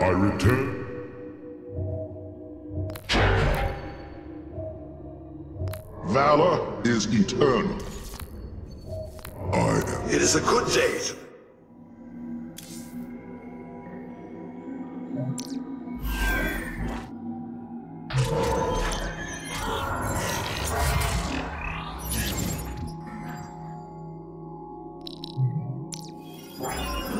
I return. Valor is eternal. I am. It is a good day. The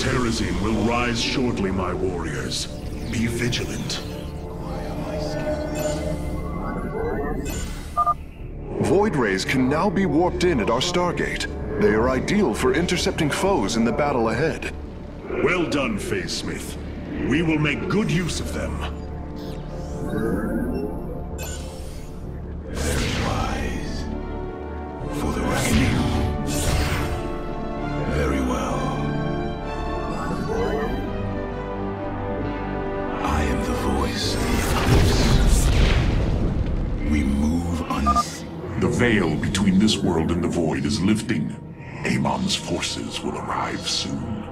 Terrazine will rise shortly, my warriors. Be vigilant. Void rays can now be warped in at our Stargate. They are ideal for intercepting foes in the battle ahead. Well done, Phasesmith. We will make good use of them. Veil between this world and the void is lifting. Amon's forces will arrive soon.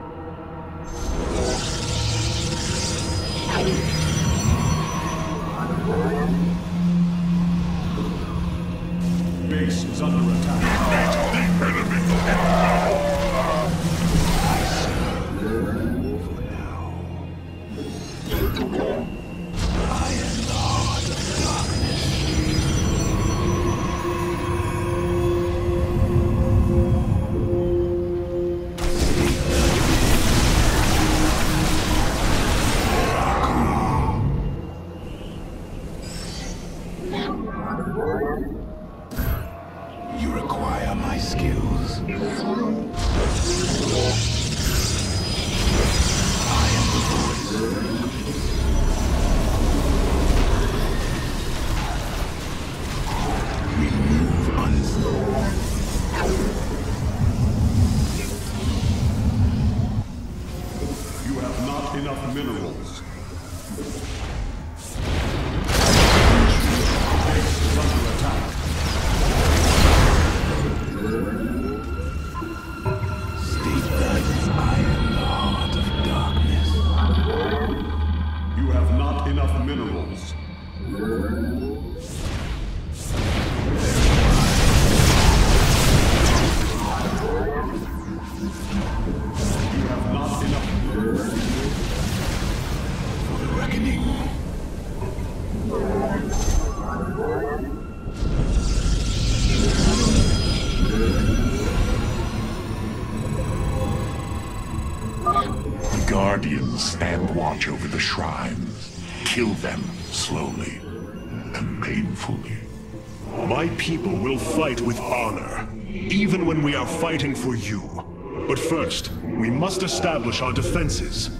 Guardians stand watch over the shrines. Kill them slowly and painfully. My people will fight with honor, even when we are fighting for you. But first, we must establish our defenses.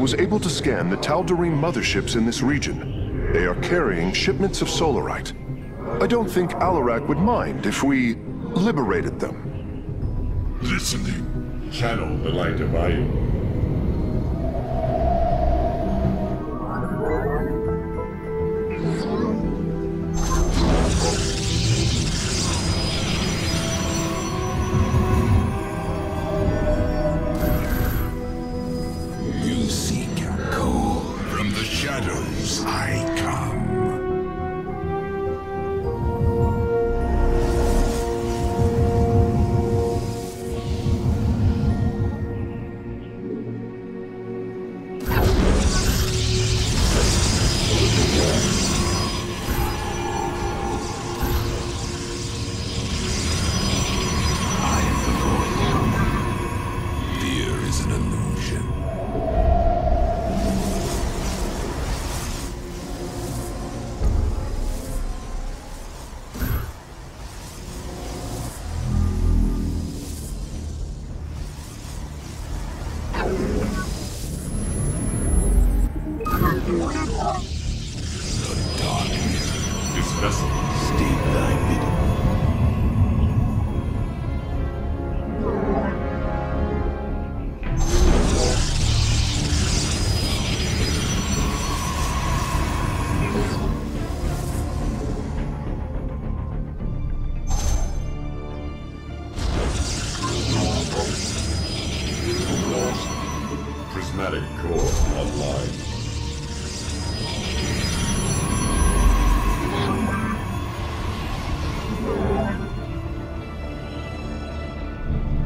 Was able to scan the Tal'Darim motherships in this region. They are carrying shipments of solarite. I don't think Alarak would mind if we liberated them. Listening. Channel the light of Ion.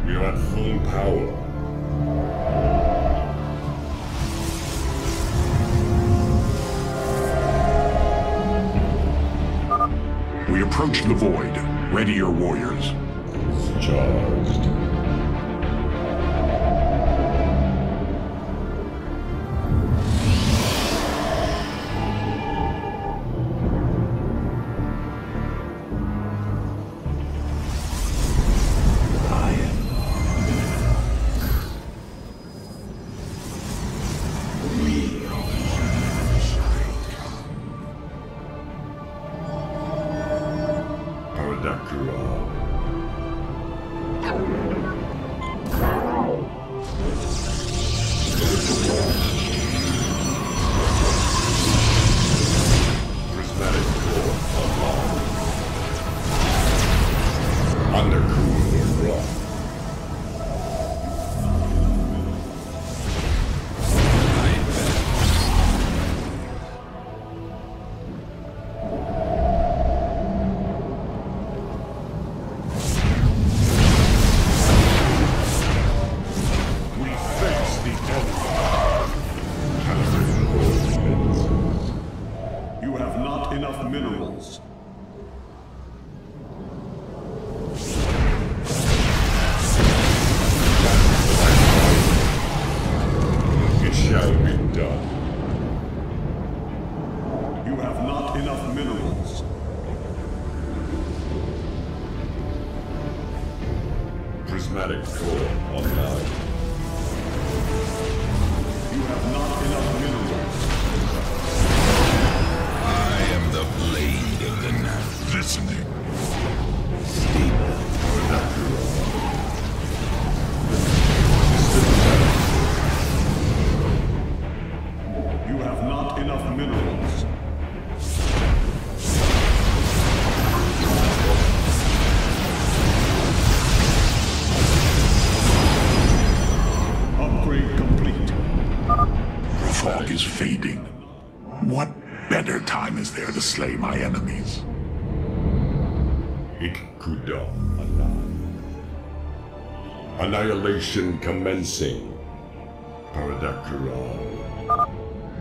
We are at full power. We approach the void. Ready your warriors. Charged. Annihilation commencing. Paradakura.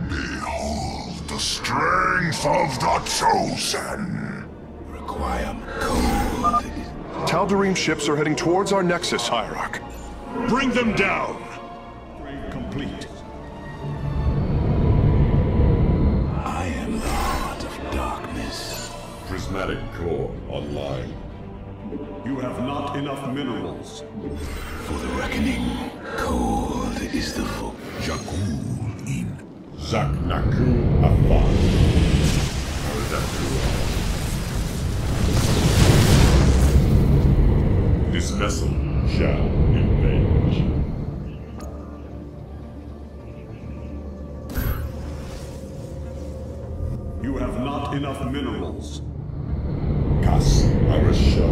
Behold the strength of the Chosen! Requiem cold. Tal'Darim ships are heading towards our nexus, Hierarch. Bring them down! Upgrade complete. I am the heart of darkness. Prismatic core online. You have not enough minerals. Reckoning, cold is the vote. Jakul in. Zaknaku. Paradakura. This vessel shall avenge. You have not enough minerals. Kas Arasha.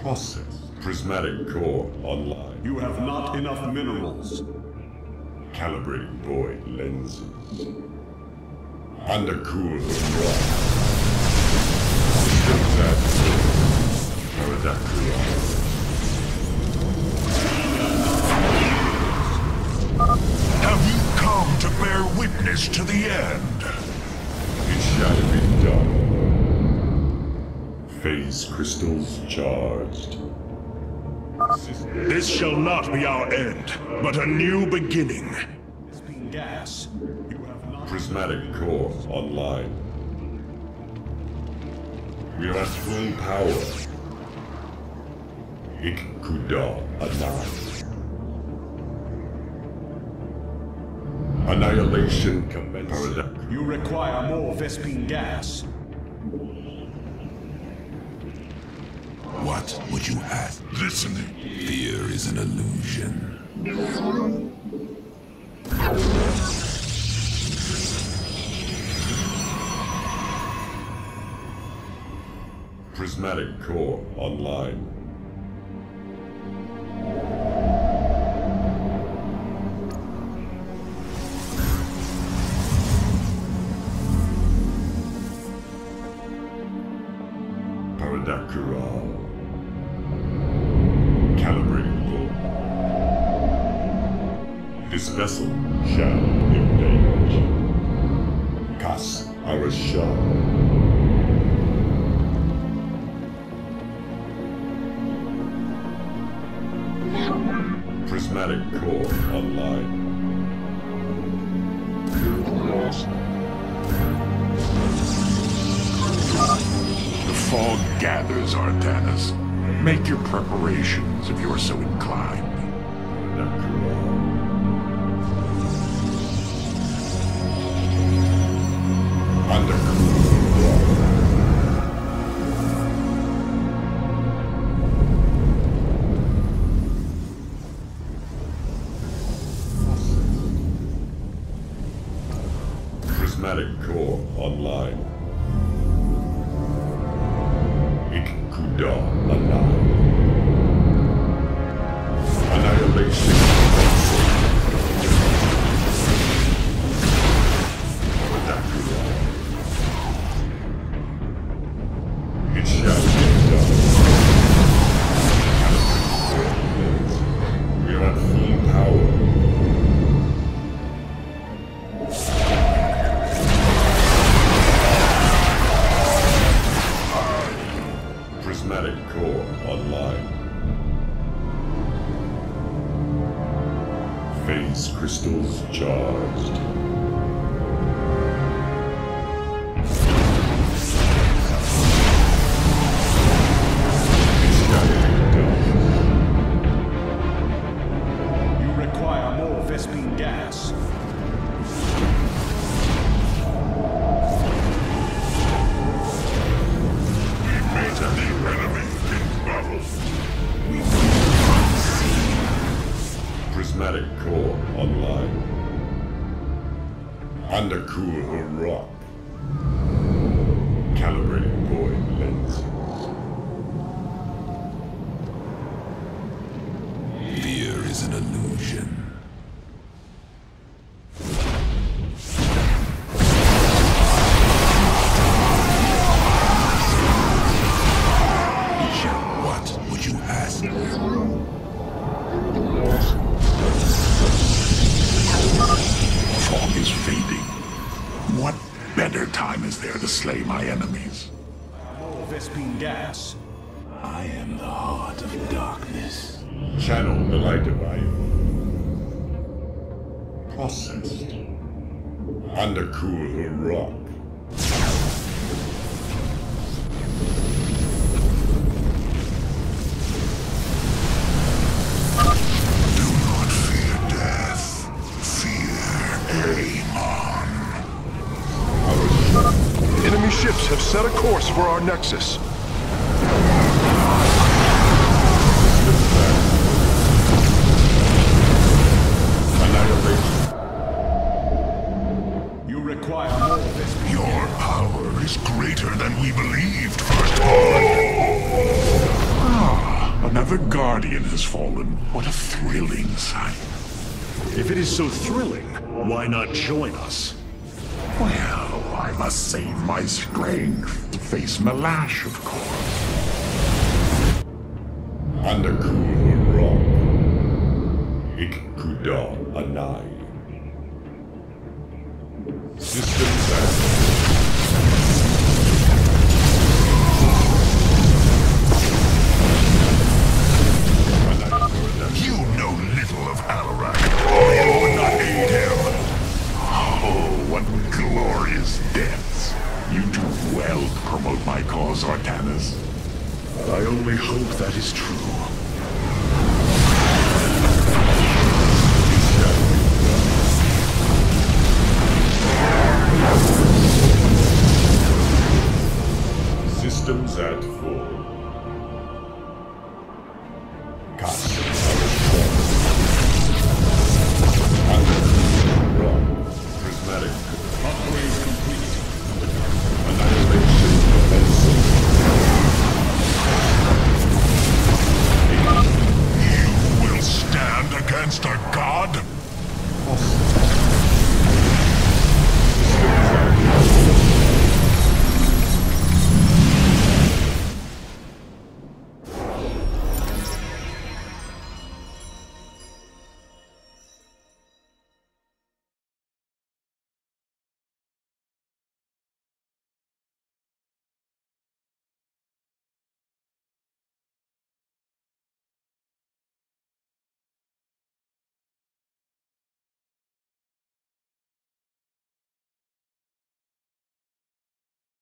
Process. Prismatic core online. You have not enough minerals. Calibrating void lenses. Undercooled rock. Paradakura. Have you come to bear witness to the end? It shall be done. Phase crystals charged. This shall not be our end, but a new beginning. Gas. You have not. Prismatic core online. We are at full power. Ikuda alive. Annihilation commencing. You require more Vespene gas. What would you have? Listening. Fear is an illusion. Prismatic core online. Core online. The fog gathers, Artanis. Make your preparations if you're so inclined. An illusion. Processed. Undercool the rock. Do not fear death. Fear Amon. Enemy ships have set a course for our nexus. Guardian has fallen. What a thrilling sight. If it is so thrilling, why not join us? Well, I must save my strength to face Malash, of course. Undercool rock. Ikuda Anai. System That at.